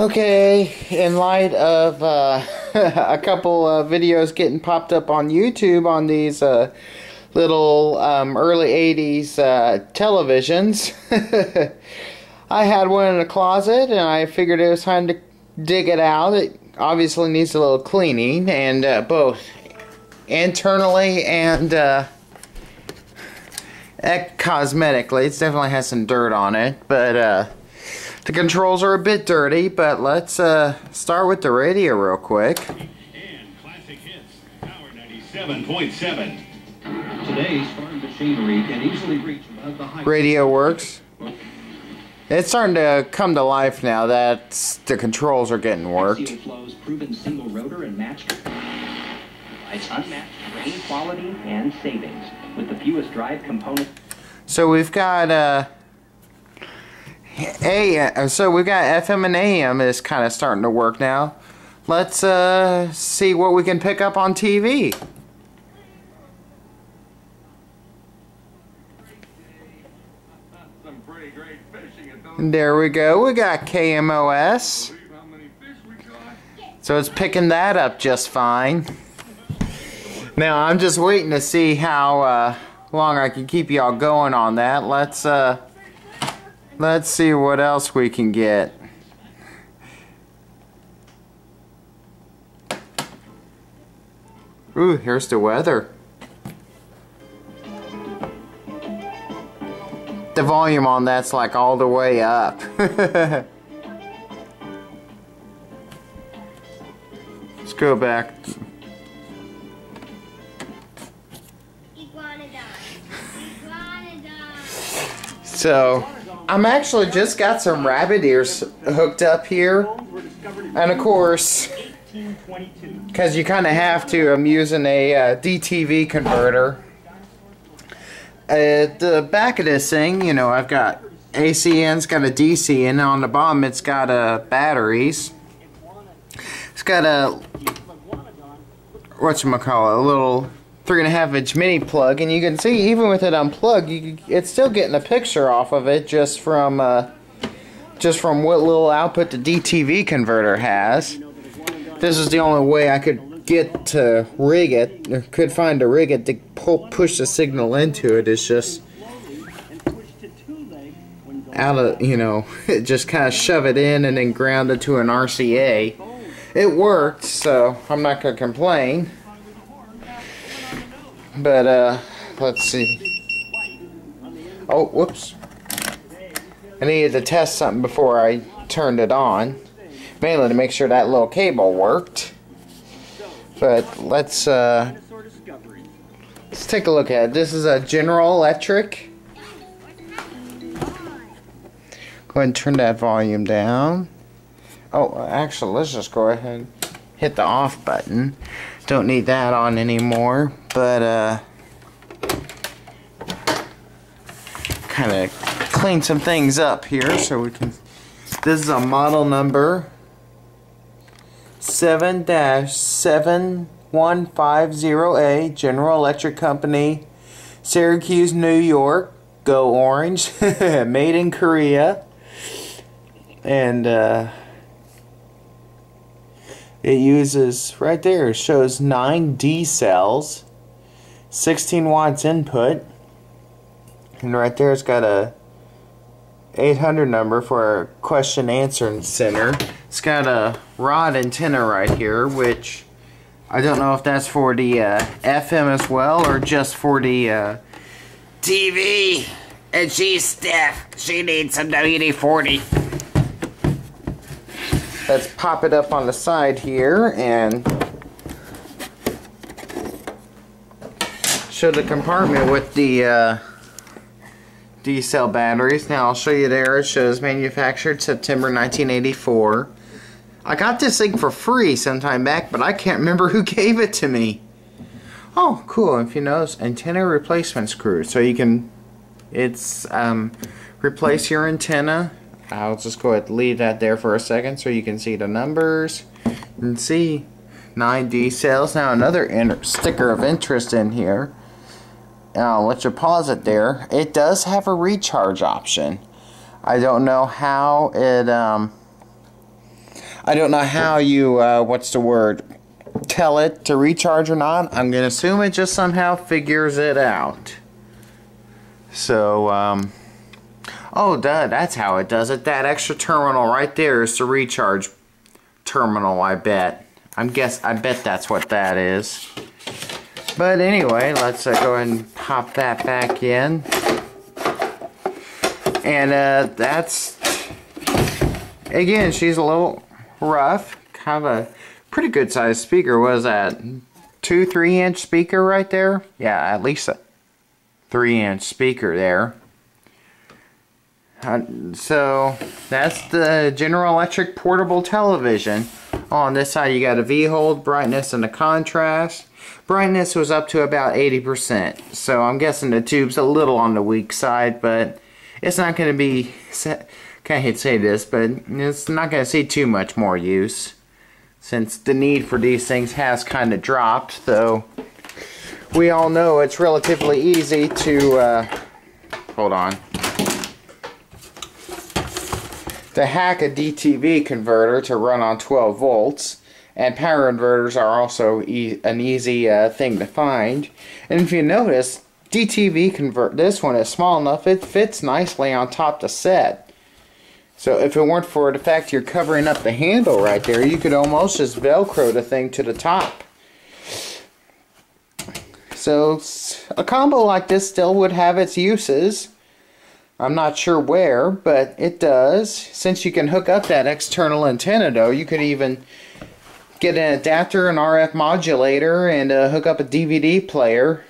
Okay, in light of uh, a couple of videos getting popped up on YouTube on these uh, little um, early 80s uh, televisions, I had one in the closet and I figured it was time to dig it out. It obviously needs a little cleaning, and uh, both internally and uh, cosmetically. It definitely has some dirt on it, but uh, the controls are a bit dirty, but let's uh, start with the radio real quick. And classic hits, Power 97.7. Today's farm machinery can easily reach above the height. Radio works. It's starting to come to life now that the controls are getting worked. Flow's proven single rotor and match provides unmatched range quality and savings with the fewest drive components. So we've got uh, a uh, so we've got FM and AM is kind of starting to work now. Let's uh, see what we can pick up on TV. There we go. We got KMOS. So it's picking that up just fine. Now I'm just waiting to see how uh, long I can keep y'all going on that. Let's uh, let's see what else we can get. Ooh, here's the weather. The volume on that's like all the way up. Let's go back. Iguanodon. Iguanodon. So, I'm actually just got some rabbit ears hooked up here. And of course, because you kind of have to, I'm using a uh, DTV converter. At the back of this thing, you know, I've got ACN, it's got a DC, and on the bottom it's got uh, batteries. It's got a, whatchamacallit, a little three and a half inch mini plug, and you can see even with it unplugged, you, it's still getting a picture off of it just from uh, just from what little output the DTV converter has. This is the only way I could get to rig it, could find to rig it to pull, push the signal into it. It's just out of you know, just kind of shove it in and then ground it to an RCA. It worked, so I'm not gonna complain. But uh, let's see. Oh, whoops. I needed to test something before I turned it on. Mainly to make sure that little cable worked. But let's uh, let's take a look at it. This is a General Electric. Go ahead and turn that volume down. Oh, actually, let's just go ahead hit the off button. Don't need that on anymore, but uh, kind of clean some things up here so we can. This is a model number 7 7150A, General Electric Company, Syracuse, New York. Go Orange. Made in Korea. And uh, it uses, right there, it shows 9 D cells, 16 watts input. And right there it's got a 800 number for a question answering center. It's got a rod antenna right here, which I don't know if that's for the uh, FM as well or just for the uh, TV. And she's stiff. She needs some WD 40. Let's pop it up on the side here and show the compartment with the uh, D cell batteries. Now I'll show you there. It shows manufactured September 1984. I got this thing for free sometime back, but I can't remember who gave it to me. Oh, cool. If you notice, antenna replacement screw. So you can, it's, um, replace your antenna. I'll just go ahead and leave that there for a second so you can see the numbers and see 9D cells. Now another sticker of interest in here. And I'll let you pause it there. It does have a recharge option. I don't know how it um, I don't know how you, uh, what's the word, tell it to recharge or not. I'm going to assume it just somehow figures it out. So, um, oh, duh, that's how it does it. That extra terminal right there is the recharge terminal, I bet. I'm guess, I bet that's what that is. But anyway, let's uh, go ahead and pop that back in. And uh, that's, again, she's a little rough. Kind of a pretty good sized speaker. Was that two, three inch speaker right there? Yeah, at least a three inch speaker there. So that's the General Electric portable television. On this side you got a V-hold, brightness, and a contrast. Brightness was up to about 80%, so I'm guessing the tube's a little on the weak side, but it's not going to be, kind of say this, but it's not going to see too much more use since the need for these things has kind of dropped, though we all know it's relatively easy to, uh, hold on, to hack a DTV converter to run on 12 volts and power inverters are also e an easy uh, thing to find. And if you notice DTV convert this one is small enough it fits nicely on top the set. So if it weren't for the fact you're covering up the handle right there you could almost just velcro the thing to the top. So a combo like this still would have its uses I'm not sure where, but it does. Since you can hook up that external antenna though, you could even get an adapter, an RF modulator, and uh, hook up a DVD player